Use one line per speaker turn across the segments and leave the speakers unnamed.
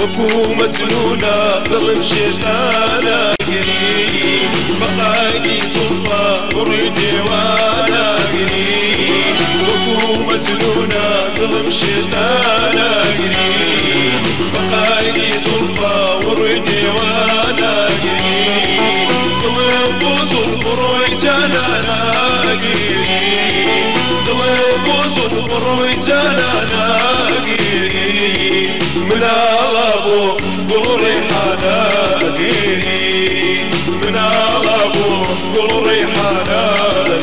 وەکو مەجنونە دڵم شێتانە گری بەقادی زوڵفا بڕی نێوان. مجنونة ظلم شيطانا قريب مقايدي صفا وريدي وأنا قريب ظلم وظلم روي جلانا قريب ظلم وظلم روي جلانا قريب من الابو قول ريحانا قيري من الابو قول ريحانا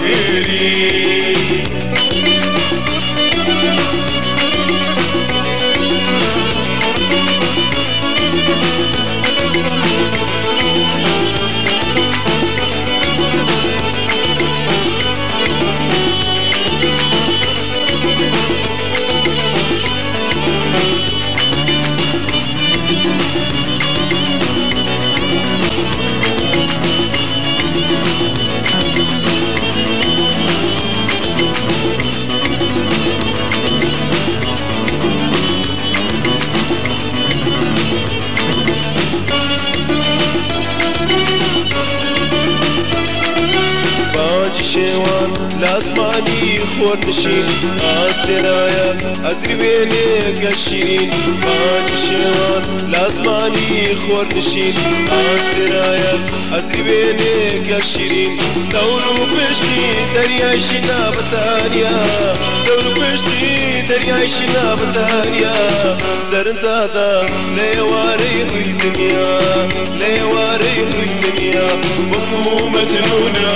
قيري شێوان لا زمانی خۆنشین ئاستێنایە ئەجری وێنێ گەشین مانی شێوان لا زمانی خۆنشین ئاستێنایە ئەجری وێنێ گەشیرین دەور و پشتی دەریایشی نابتانیا دەور و پشتی دەریایشی نابتانیا سەرنجادا لێوارەی ڕووی دنیا. لێوارەی ڕووی دنیا. وەکو مەجنونا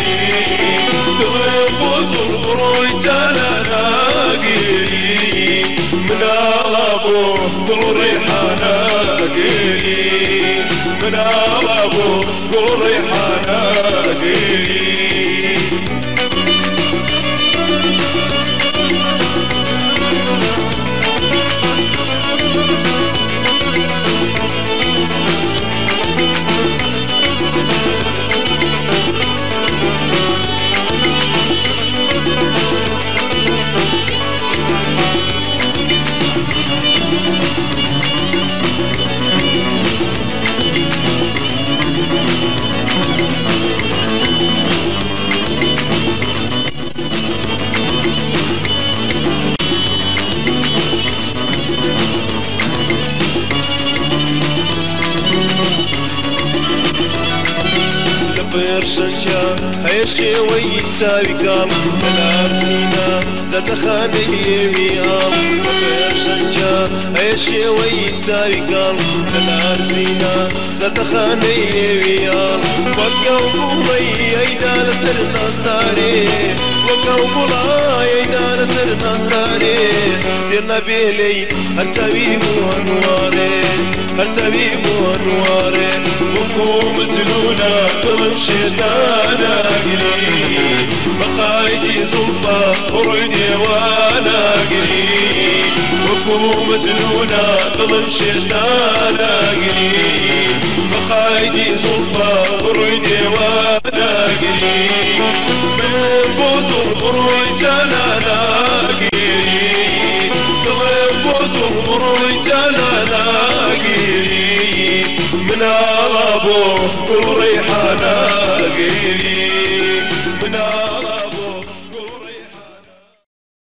من الابو قول ريحانا قريب برششا هيشي ويتساوي كام الارزينا زاد خاني بيام برششا هيشي ويتساوي كام الارزينا زاد خاني بيام وقاو بومي ايدا لسر ناستاري وقاو بولا ايدا لسر ناستاري ديرنا بيلي هتساوي أنواري. هتساوي أنواري. وكو مجنونة قلب شيطانا قريب مقايدي زلطة وريدي وأنا قريب وكو مجنونة قلب شيطانا قريب مقايدي زلطة وريدي وأنا قريب من بوزر روي من ابو كل ريحانا قيري من